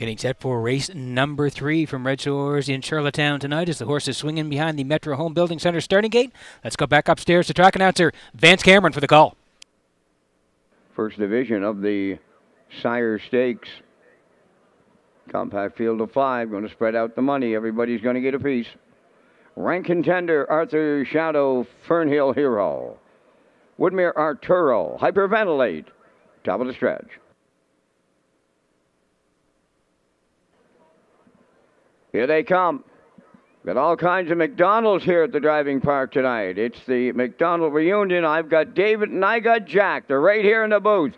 Getting set for race number three from Red Shores in Charlottetown tonight as the horse is swinging behind the Metro Home Building Center starting gate. Let's go back upstairs to track announcer Vance Cameron for the call. First division of the Sire Stakes. Compact field of five, going to spread out the money. Everybody's going to get a piece. Rank contender Arthur Shadow Fernhill Hero. Woodmere Arturo Hyperventilate. Top of the stretch. Here they come. Got all kinds of McDonald's here at the driving park tonight. It's the McDonald reunion. I've got David and I got Jack. They're right here in the booth.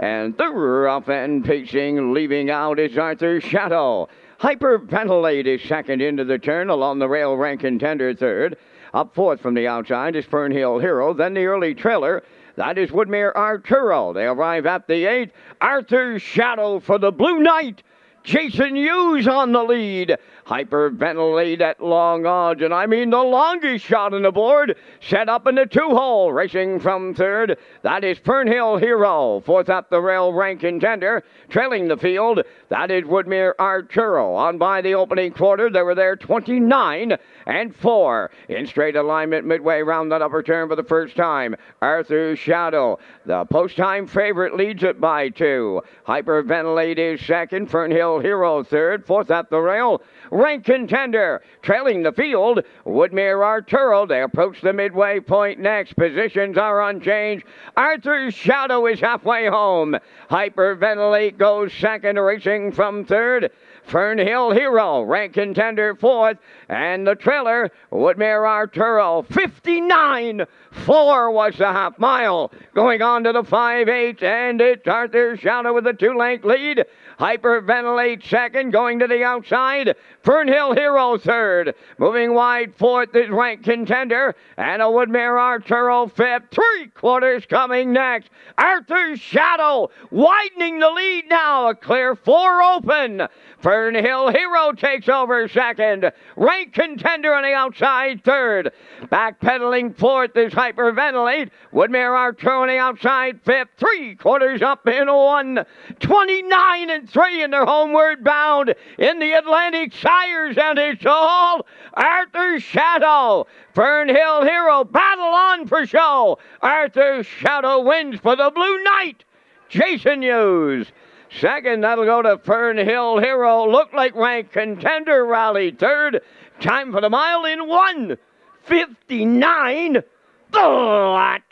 And the rough and pacing, leaving out is Arthur Shadow. Hyperventilate is second into the turn along the rail rank contender third. Up fourth from the outside is Fernhill Hero. Then the early trailer. That is Woodmere Arturo. They arrive at the eight. Arthur Shadow for the Blue Knight. Jason Hughes on the lead. Hyperventilate at long odds, and I mean the longest shot on the board. Set up in the two hole, racing from third. That is Fernhill Hero. Fourth up the rail rank contender, trailing the field. That is Woodmere Arturo. On by the opening quarter, they were there 29 and 4. In straight alignment midway round that upper turn for the first time. Arthur Shadow, the post time favorite, leads it by two. Hyperventilate is second. Fernhill Hero third. Fourth at the rail rank contender. Trailing the field, Woodmere Arturo. They approach the midway point next. Positions are unchanged. Arthur's Shadow is halfway home. Hyperventilate goes second, racing from third. Fernhill Hero, rank contender fourth, and the trailer, Woodmere Arturo, 59 4 was the half mile. Going on to the 5 8, and it's Arthur Shadow with a two length lead. Hyperventilate second, going to the outside. Fernhill Hero third. Moving wide fourth is rank contender, and a Woodmere Arturo fifth. Three quarters coming next. Arthur Shadow widening the lead now. A clear four open. Fernhill Hero takes over second. Rank contender on the outside third. Backpedaling fourth is Hyperventilate. Woodmere Arturo on the outside fifth. Three quarters up in one. 29 and 3 in their homeward bound in the Atlantic Sires, and it's all Arthur Shadow. Fernhill Hero battle on for show. Arthur Shadow wins for the Blue Knight. Jason Hughes. Second, that'll go to Fernhill Hero. Look like rank contender rally. Third, time for the mile in 159. What?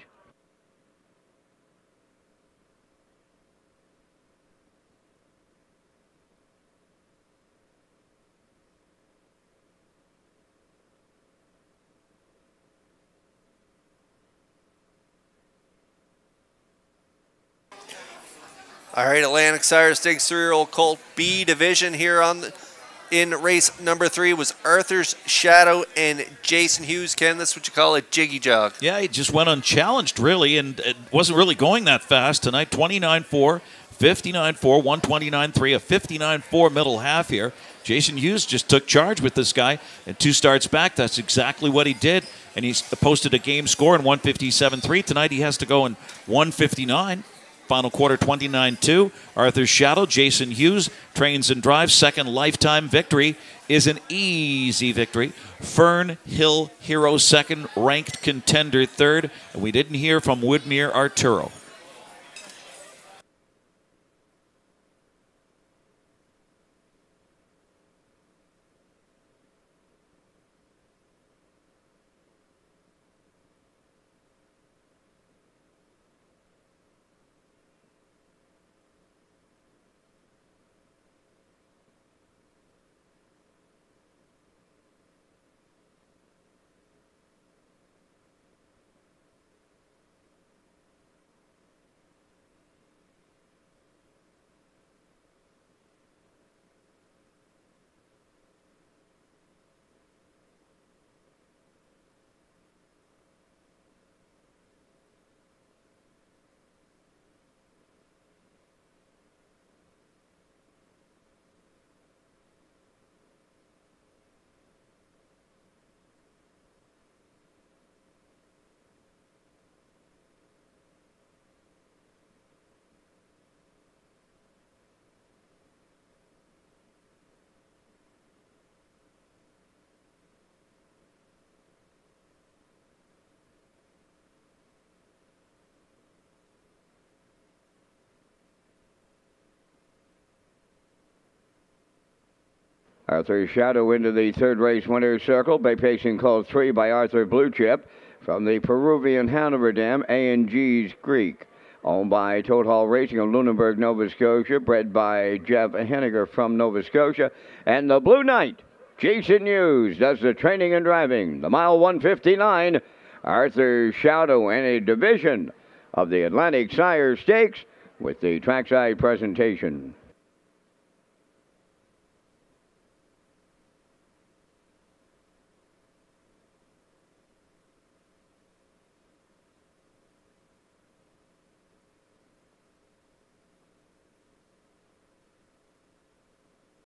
All right, Atlantic Sire Stakes three-year-old colt B division here on the, in race number three was Arthur's Shadow and Jason Hughes. Ken, that's what you call a jiggy jog. Yeah, he just went unchallenged really, and it wasn't really going that fast tonight. 29-4, 59-4, 129-3, a 59-4 middle half here. Jason Hughes just took charge with this guy, and two starts back, that's exactly what he did. And he's posted a game score in 157-3. Tonight he has to go in 159. Final quarter 29 2. Arthur Shadow, Jason Hughes trains and drives. Second lifetime victory is an easy victory. Fernhill Hero, second ranked contender, third. And we didn't hear from Woodmere Arturo. Arthur Shadow into the third race winner's circle by pacing called three by Arthur Blue Chip from the Peruvian Hanover Dam, A&G's Creek. Owned by Toad Hall Racing of Lunenburg, Nova Scotia, bred by Jeff Henniger from Nova Scotia. And the Blue Knight, Jason Hughes, does the training and driving. The mile 159, Arthur Shadow, and a division of the Atlantic Sire Stakes with the trackside presentation.